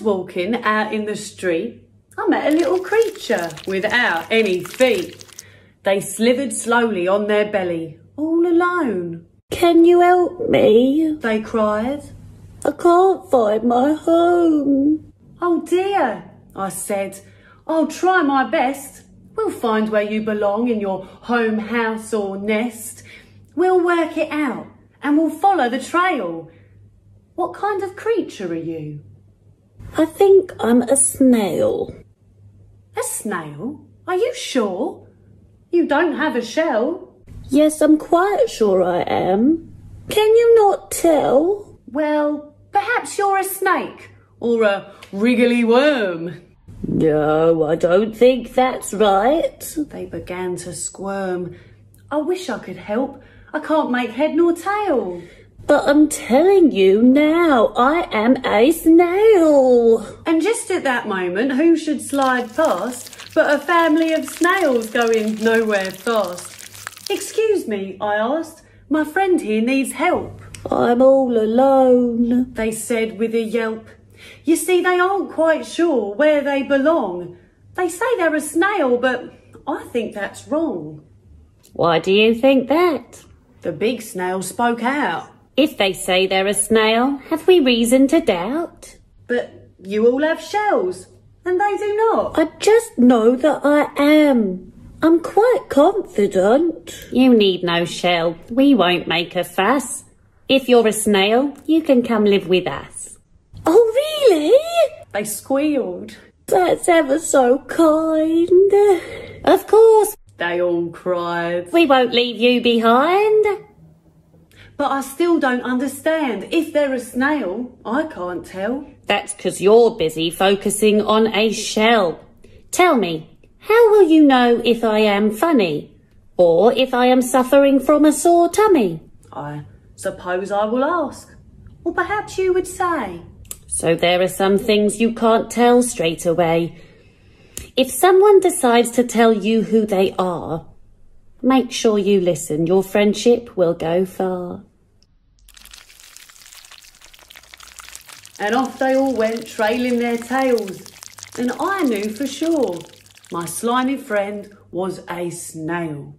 walking out in the street, I met a little creature without any feet. They slithered slowly on their belly, all alone. Can you help me? They cried. I can't find my home. Oh dear, I said. I'll try my best. We'll find where you belong in your home, house or nest. We'll work it out and we'll follow the trail. What kind of creature are you? I think I'm a snail. A snail? Are you sure? You don't have a shell. Yes, I'm quite sure I am. Can you not tell? Well, perhaps you're a snake or a wriggly worm. No, I don't think that's right. They began to squirm. I wish I could help. I can't make head nor tail. But I'm telling you now, I am a snail. And just at that moment, who should slide past but a family of snails going nowhere fast? Excuse me, I asked. My friend here needs help. I'm all alone. They said with a yelp. You see, they aren't quite sure where they belong. They say they're a snail, but I think that's wrong. Why do you think that? The big snail spoke out. If they say they're a snail, have we reason to doubt? But you all have shells, and they do not. I just know that I am. I'm quite confident. You need no shell. We won't make a fuss. If you're a snail, you can come live with us. Oh, really? They squealed. That's ever so kind. Of course, They all cried. we won't leave you behind. But I still don't understand. If they're a snail, I can't tell. That's because you're busy focusing on a shell. Tell me, how will you know if I am funny? Or if I am suffering from a sore tummy? I suppose I will ask. Or perhaps you would say. So there are some things you can't tell straight away. If someone decides to tell you who they are, Make sure you listen. Your friendship will go far. And off they all went, trailing their tails. And I knew for sure my slimy friend was a snail.